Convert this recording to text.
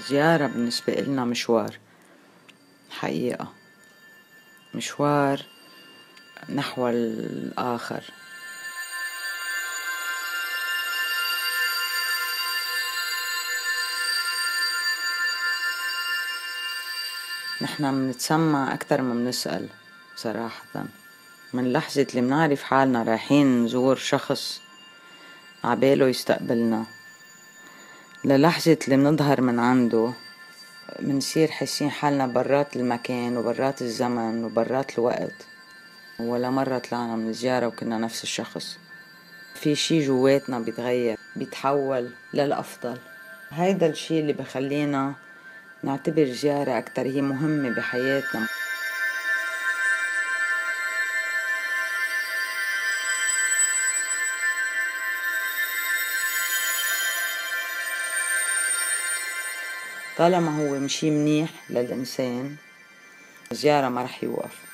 زيارة بالنسبة إلنا مشوار. حقيقة. مشوار نحو الآخر. نحنا منتسمع أكتر ما منسأل صراحة. من لحظة اللي منعرف حالنا رايحين نزور شخص عباله يستقبلنا. للحظة اللي منظهر من عنده منصير حاسين حالنا برات المكان وبرات الزمن وبرات الوقت. ولا مرة طلعنا من زيارة وكنا نفس الشخص. في شي جواتنا بيتغير بيتحول للأفضل. هيدا الشي اللي بخلينا نعتبر زيارة أكتر هي مهمة بحياتنا. طالما هو مشي منيح للإنسان زيارة ما رح يوقف.